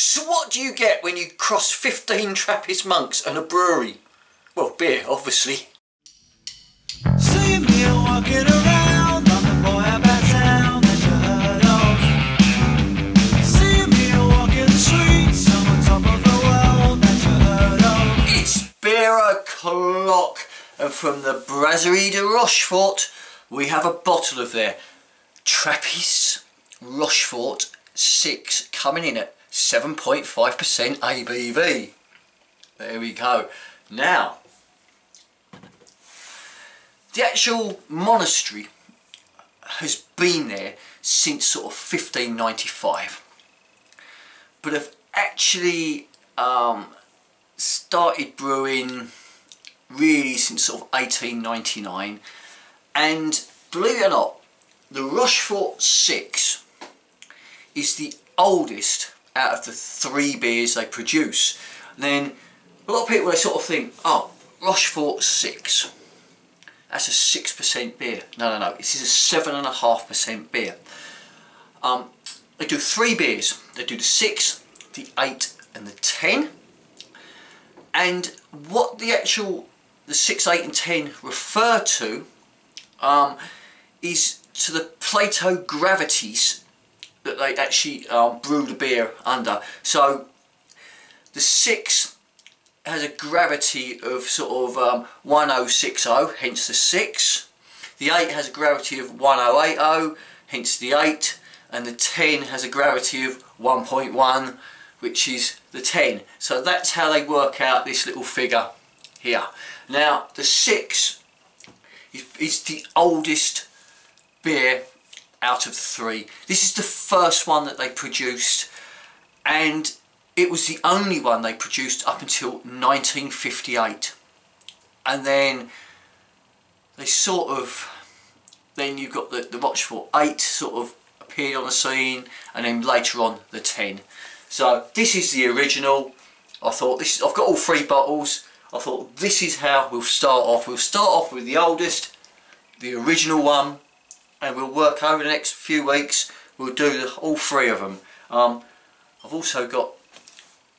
So what do you get when you cross 15 Trappist monks and a brewery? Well, beer, obviously. See me walking around, I'm the boy about town that you heard of. See me walking the streets, I'm on top of the world that you heard of. It's beer o'clock, and from the Brasserie de Rochefort, we have a bottle of their Trappist Rochefort 6 coming in at 7.5% ABV. There we go. Now, the actual monastery has been there since sort of 1595 but have actually um, started brewing really since sort of 1899 and believe it or not the Rochefort 6 is the oldest out of the three beers they produce and then a lot of people they sort of think oh Rochefort 6 that's a 6% beer. No, no, no. This is a 7.5% beer. Um, they do three beers. They do the 6, the 8 and the 10. And what the actual, the 6, 8 and 10 refer to um, is to the Plato gravities that they actually um, brew the beer under. So the 6 has a gravity of sort of um, 1060, hence the 6. The 8 has a gravity of 1080, hence the 8. And the 10 has a gravity of 1.1, which is the 10. So that's how they work out this little figure here. Now, the 6 is, is the oldest beer out of three. This is the first one that they produced and it was the only one they produced up until 1958 and then they sort of then you've got the, the Rochefort 8 sort of appeared on the scene and then later on the 10 so this is the original. I thought this I've got all three bottles. I thought this is how we'll start off. We'll start off with the oldest the original one and we'll work over the next few weeks. We'll do the, all three of them. Um, I've also got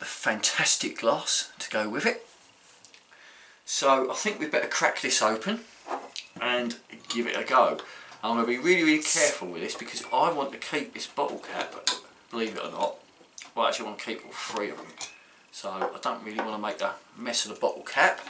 a fantastic glass to go with it. So I think we'd better crack this open and give it a go. I'm going to be really really careful with this because I want to keep this bottle cap believe it or not. Well I actually want to keep all three of them. So I don't really want to make a mess of the bottle cap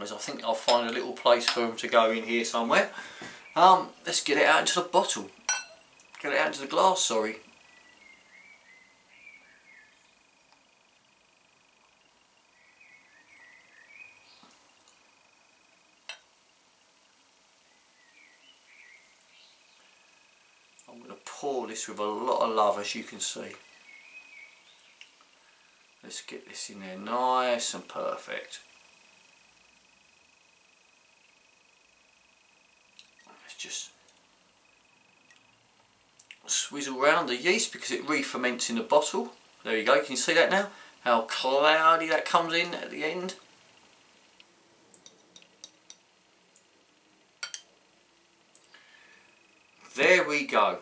as I think I'll find a little place for them to go in here somewhere um, let's get it out into the bottle get it out into the glass sorry I'm going to pour this with a lot of love as you can see. Let's get this in there nice and perfect. Let's just swizzle around the yeast because it re-ferments in the bottle. There you go, can you see that now? How cloudy that comes in at the end. There we go.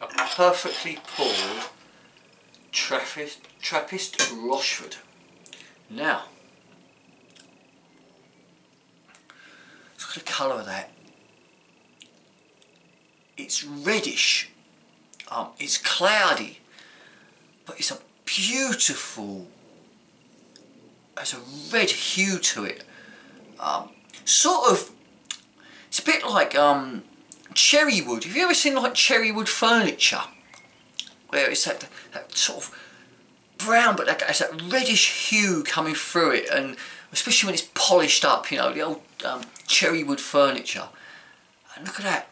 A perfectly poured Trappist, Trappist Rochefort. Now, look at the colour of that. It's reddish. Um, it's cloudy, but it's a beautiful, has a red hue to it. Um, sort of, it's a bit like um, cherry wood. Have you ever seen like cherry wood furniture? Where it's that, that sort of brown but that, it's that reddish hue coming through it and especially when it's polished up, you know, the old um, cherry wood furniture. And look at that.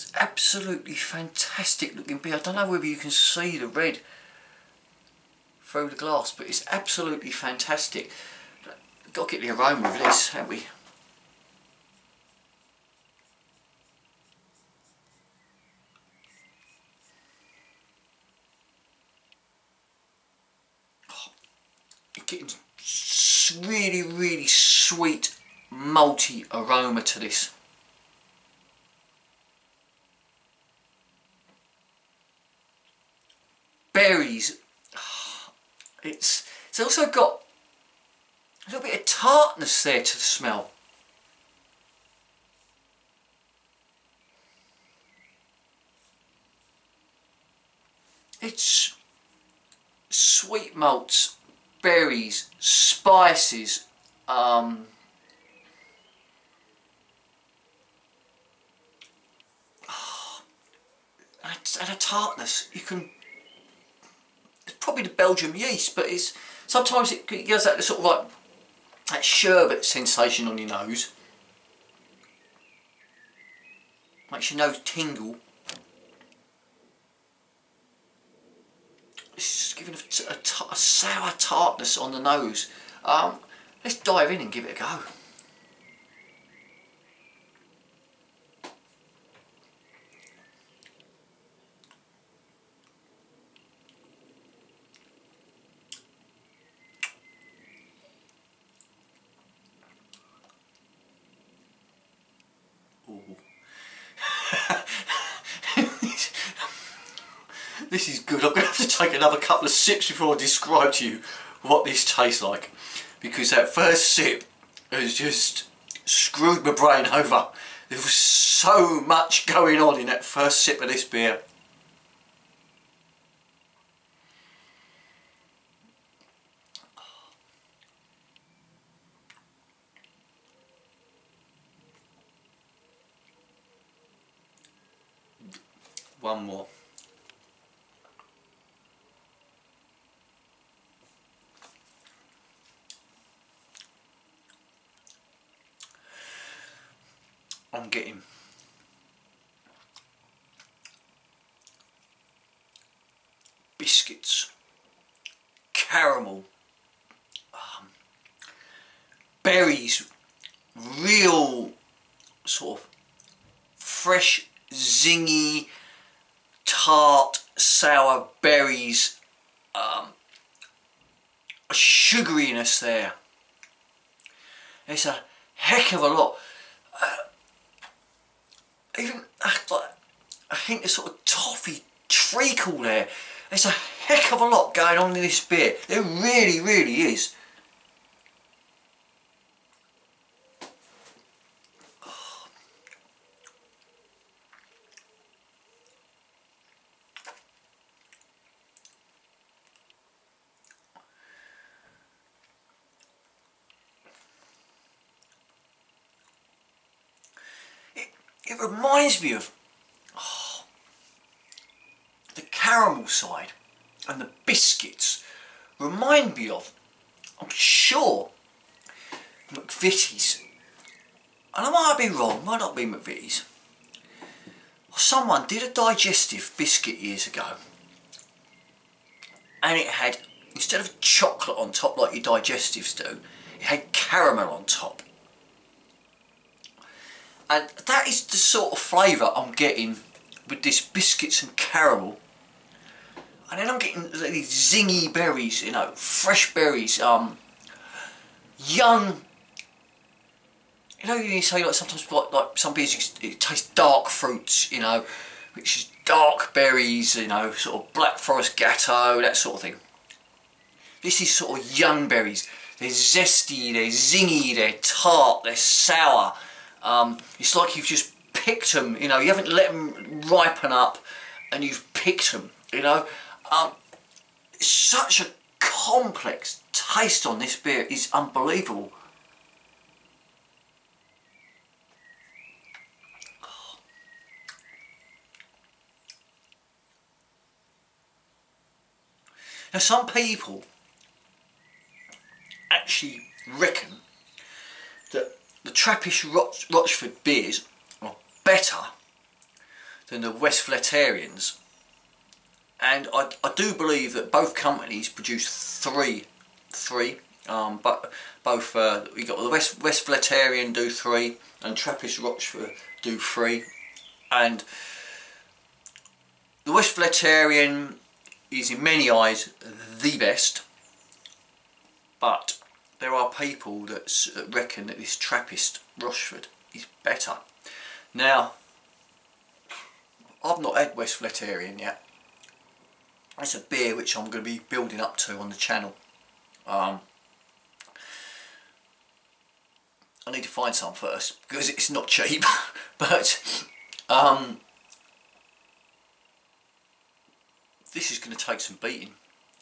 It's absolutely fantastic looking beer. I don't know whether you can see the red through the glass, but it's absolutely fantastic. Got to get the aroma of this, haven't we? Oh, getting really really sweet malty aroma to this berries. It's it's also got a little bit of tartness there to the smell. It's sweet malts, berries, spices, um, and a, tartness. You can. Probably the Belgium yeast, but it's sometimes it gives that sort of like that sherbet sensation on your nose. Makes your nose tingle. It's giving a, a, a sour tartness on the nose. Um, let's dive in and give it a go. This is good. I'm going to have to take another couple of sips before I describe to you what this tastes like. Because that first sip has just screwed my brain over. There was so much going on in that first sip of this beer. One more. I'm getting biscuits, caramel, um, berries, real sort of fresh, zingy, tart, sour berries, um, a sugariness there. It's a heck of a lot. Uh, even uh, I think there's sort of toffee treacle there. There's a heck of a lot going on in this beer. There really, really is. It, it reminds me of oh, the caramel side and the biscuits remind me of, I'm sure, McVitie's. And I might be wrong, might not be McVitie's. Someone did a digestive biscuit years ago and it had, instead of chocolate on top like your digestives do, it had caramel on top. And that is the sort of flavour I'm getting with this biscuits and caramel. And then I'm getting these zingy berries, you know, fresh berries, um, young. You know, you say like sometimes like, like some beers it tastes dark fruits, you know, which is dark berries, you know, sort of black forest gatto, that sort of thing. This is sort of young berries. They're zesty, they're zingy, they're tart, they're sour. Um, it's like you've just picked them, you know, you haven't let them ripen up and you've picked them, you know. Um, such a complex taste on this beer, is unbelievable. Now some people actually reckon that the Trappist Roch Rochefort beers are better than the Westvleterens and I, I do believe that both companies produce three three um, but both uh, we got the West Westvleteren do three and Trappist Rochefort do three. And the Westvleteren is in many eyes the best but there are people that reckon that this Trappist Rochefort is better. Now, I've not had Westvleteren yet. it's a beer which I'm going to be building up to on the channel. Um, I need to find some first because it's not cheap, but um, this is going to take some beating,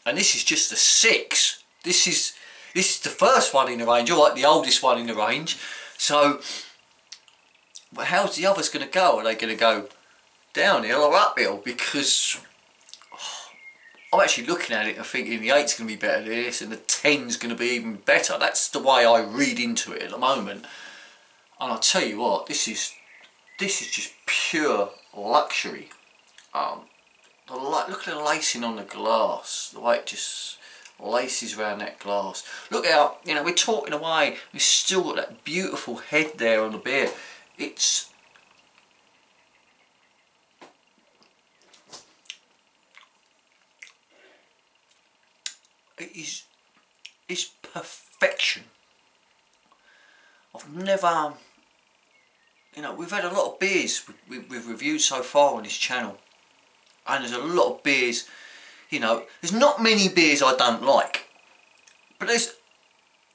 and this is just a six. This is this is the first one in the range, like the oldest one in the range. So, how's the others going to go? Are they going to go downhill or uphill? Because I'm actually looking at it and thinking the 8's going to be better than this and the 10's going to be even better. That's the way I read into it at the moment. And I'll tell you what, this is this is just pure luxury. Um, the look at the lacing on the glass, the way it just laces around that glass. Look out, you know, we're talking away, we've still got that beautiful head there on the beer. It's it is is perfection. I've never, you know, we've had a lot of beers we, we've reviewed so far on this channel, and there's a lot of beers, you know, there's not many beers I don't like, but there's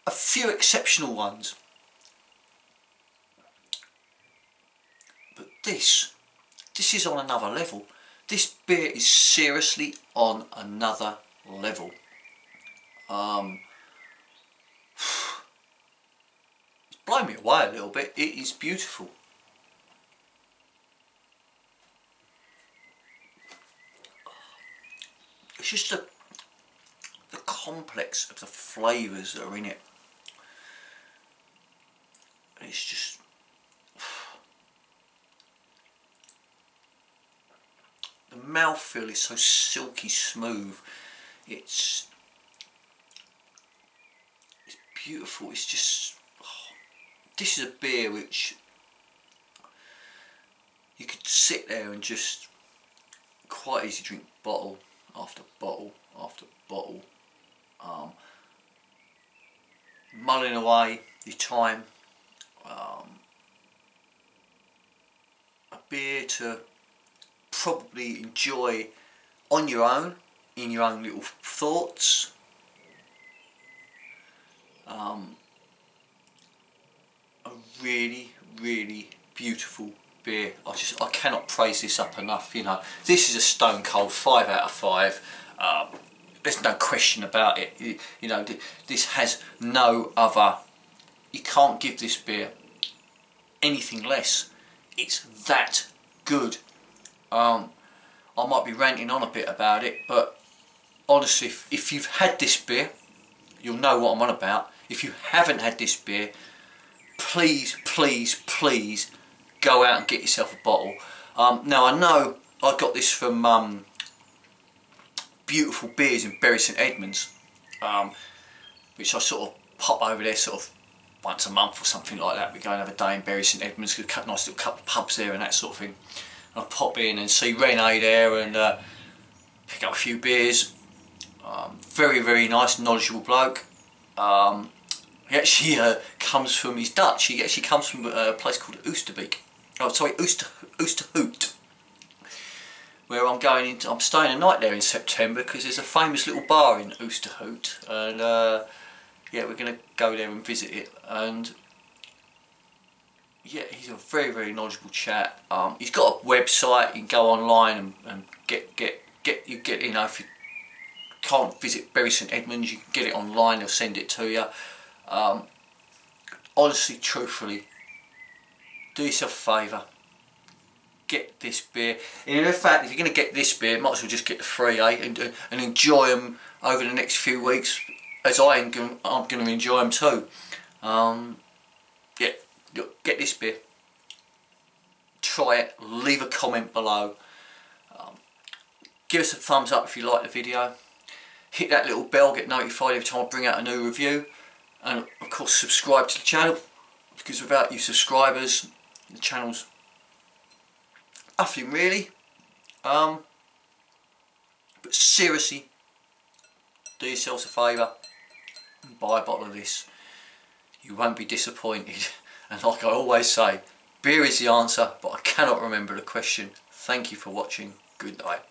a few exceptional ones. But this, this is on another level. This beer is seriously on another level. Um, it's blown me away a little bit. It is beautiful. It's just the, the complex of the flavours that are in it. It's just the mouthfeel is so silky smooth. It's... It's beautiful. It's just this is a beer which you could sit there and just quite easy drink bottle after bottle after bottle, um, mulling away your time. Um, a beer to probably enjoy on your own in your own little thoughts um, a really, really beautiful beer. I just I cannot praise this up enough. You know, this is a stone cold five out of five. Um, there's no question about it. You, know, this has no other. You can't give this beer anything less. It's that good. Um, I might be ranting on a bit about it, but honestly, if, if you've had this beer, you'll know what I'm on about if you haven't had this beer, please, please, please go out and get yourself a bottle. Um, now I know I got this from um, Beautiful Beers in Bury St Edmunds, um, which I sort of pop over there sort of once a month or something like that. We go and have a day in Bury St Edmunds, get a nice little couple of pubs there and that sort of thing. And I pop in and see Rene there and uh, pick up a few beers. Um, very, very nice, knowledgeable bloke. Um, he actually uh, comes from, he's Dutch, he actually comes from a place called Oosterbeek. Oh, sorry, Ooster, Oosterhout. Where I'm going into, I'm staying a night there in September because there's a famous little bar in Oosterhout. And uh, yeah, we're going to go there and visit it. And yeah, he's a very, very knowledgeable chap. Um, he's got a website, you can go online and, and get, get, get, you get, you know, if you can't visit Bury St Edmunds, you can get it online, they'll send it to you. Um, honestly, truthfully, do yourself a favour. Get this beer. And in fact, if you're going to get this beer, might as well just get the free, eh? And, uh, and enjoy them over the next few weeks, as I am going, I'm going to enjoy them too. Um, yeah, get this beer. Try it. Leave a comment below. Um, give us a thumbs up if you like the video. Hit that little bell, get notified every time I bring out a new review and of course subscribe to the channel because without you subscribers the channel's. Nothing really. Um, but seriously do yourselves a favour and buy a bottle of this. You won't be disappointed. And like I always say beer is the answer but I cannot remember the question. Thank you for watching. Good night